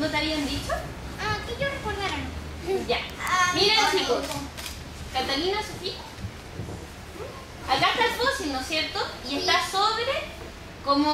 no te habían dicho? Ah, que yo recordara. Ya. Ah, Miren chicos. Catalina, Sofía. Acá está el fósil, ¿no es cierto? Y está sobre como